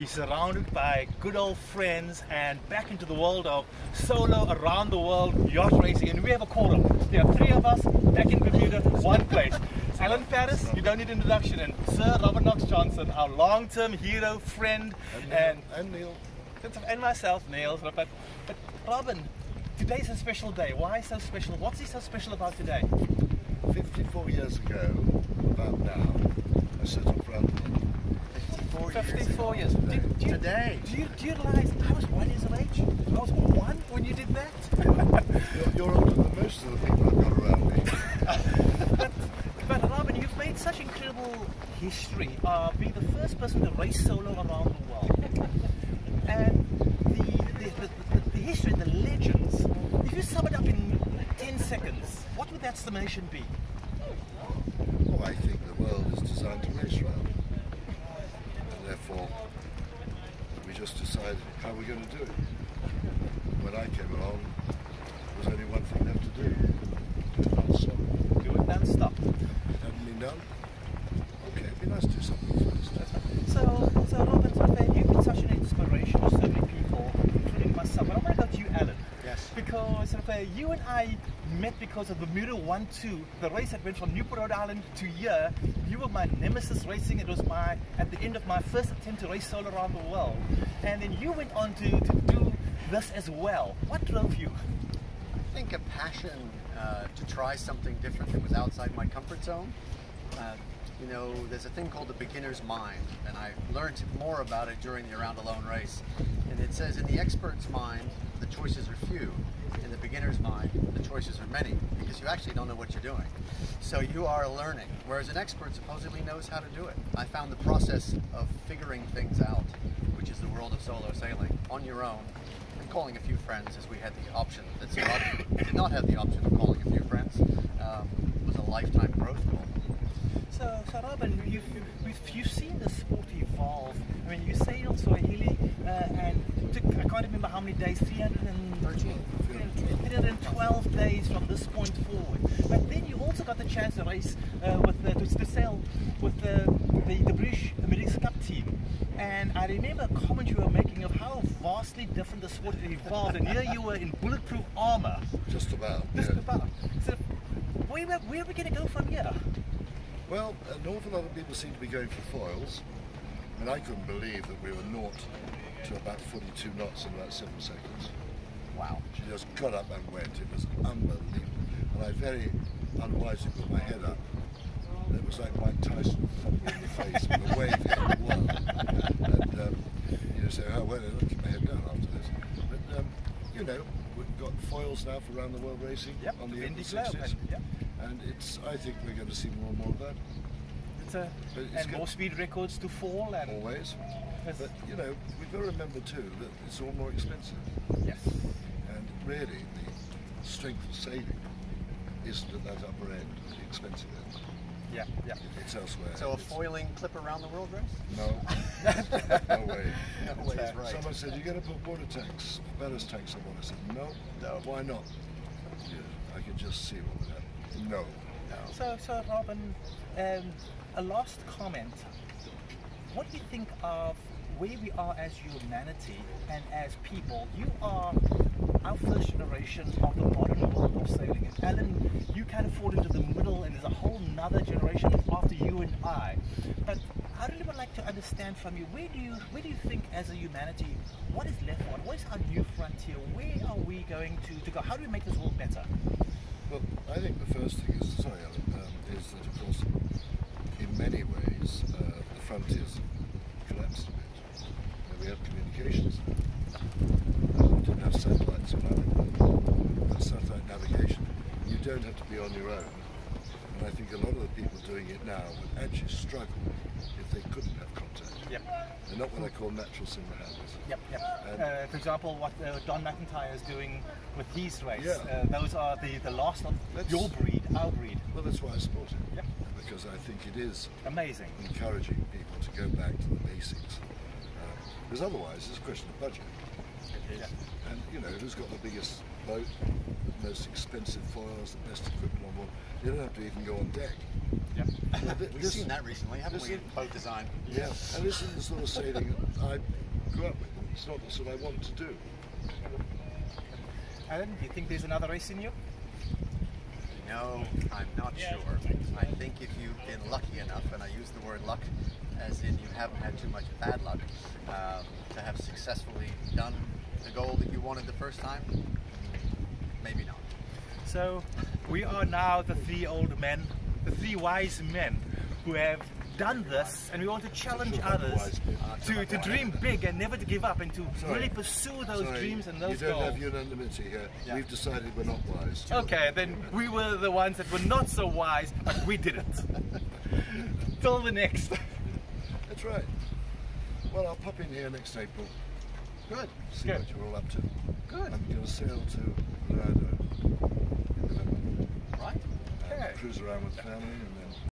He's surrounded by good old friends and back into the world of solo around the world yacht racing. And we have a quorum. There are three of us back in Bermuda, one place. Alan Paris, you don't need introduction, and Sir Robin Knox-Johnston, our long-term hero, friend, and Neal. And, and, Neal. and myself, Neal. But, but Robin, today's a special day. Why so special? What's he so special about today? 54 years ago, about now, a certain friend 54 years 54 years. do you, today. Do you, do you realise I was one years of age? I was one when you did that? you're, you're older than most of the people I've got around me. but, but Robin, you've made such incredible history uh, being the first person to race solo around the world. and the, the, the, the history and the legends, if you sum it up in 10 seconds, what would that summation be? Well, I think the world is designed to race around we just decided how we're going to do it. When I came along, there was only one thing left to do. Do it non-stop. Do it non-stop. Hadn't been done. Okay, it'd be nice to do something first. So, so Robin, you've been such an inspiration to so many people, including myself. But I go to you, Alan. Because you and I met because of the Bermuda 1-2, the race that went from Newport, Rhode Island to here. You were my nemesis racing. It was my at the end of my first attempt to race solo around the world. And then you went on to, to do this as well. What drove you? I think a passion uh, to try something different that was outside my comfort zone. Uh, you know, there's a thing called the beginner's mind, and I learned more about it during the Around Alone race. And it says, in the expert's mind, the choices are few. In the beginner's mind, the choices are many, because you actually don't know what you're doing. So you are learning, whereas an expert supposedly knows how to do it. I found the process of figuring things out, which is the world of solo sailing, on your own, and calling a few friends, as we had the option that did not have the option of calling a few friends, um, was a lifetime growth goal. So, so Robin, you've, you've seen the sport evolve. I mean, you sailed Suhaili uh, and took, I can't remember how many days, 313, 312 days from this point forward. But then you also got the chance to race uh, with the, to, to, sail with the, the, the British America's Cup team. And I remember a comment you were making of how vastly different the sport had evolved. And here you were in bulletproof armor. Just about. Just yeah. about. So where, where are we going to go from here? Well, an awful lot of people seem to be going for foils. I mean, I couldn't believe that we were naught to about 42 knots in about seven seconds. Wow. She just got up and went. It was unbelievable. And I very unwisely put my head up. And it was like Mike Tyson thumping in the face with a wave hit the world. And um, you know, say, oh, well, I'll keep my head down after this. But, um, you know, we've got foils now for around the world racing yep, on the Indy 60s. And, yep. And it's, I think we're going to see more and more of that. It's a, it's and more speed records to fall. And always. But, you know, we've got to remember too that it's all more expensive. Yes. And really, the strength of saving isn't at that upper end, the expensive end. Yeah, yeah. It's elsewhere. So a foiling clip around the world race? No. no way. No way right. Someone said, you're going to put water tanks, ballast tanks on one. I said, no. No. Why not? Yeah, I could just see what would happen. No. no. So, so Robin, um, a last comment. What do you think of where we are as humanity and as people? You are our first generation of the modern world of sailing. And Alan, you kind of fall into the middle and there's a whole nother generation after you and I. But I really would like to understand from you, where do you where do you think as a humanity, what is left on? What is our new frontier? Where are we going to, to go? How do we make this world better? Well, I think the first thing is, sorry Alan, um, is that of course in many ways uh, the frontiers collapsed a bit. And we have communications. Uh, we didn't have satellites our satellite navigation. You don't have to be on your own. And I think a lot of the people doing it now would actually struggle if they couldn't have contact. Yep. They're not what I call natural single handers. Yep, yep. Uh, for example, what uh, Don McIntyre is doing with his race. Yeah. Uh, those are the, the last of that's, your breed, our breed. Well, that's why I support it. Yep. Because I think it is amazing, encouraging people to go back to the basics. because otherwise, it's a question of budget. Yeah. And you know, who's got the biggest boat, the most expensive foils, the best equipment on board? You don't have to even go on deck. Yeah. Well, thi- We've this- seen that recently, haven't we, in boat design? Yeah, and this is the sort of sailing I grew up with. It's not the sort I want to do. Alan, do you think there's another race in you? No, I'm not sure. I think if you've been lucky enough, and I use the word luck as in you haven't had too much bad luck, um, to have successfully done the goal that you wanted the first time, maybe not. So we are now the three old men, the three wise men who have done this and we want to challenge others to, to dream big and never to give up and to Sorry. really pursue those Sorry, dreams and those You don't goals. have unanimity here. Yeah. We've decided we're not wise. Okay, then we were the ones that were not so wise, but we did it. Till the next. That's right. Well, I'll pop in here next April. Good. See Good. what you're all up to. Good. I'm going to sail to Lerdo in November. Right? Uh, okay. Cruise around with family and then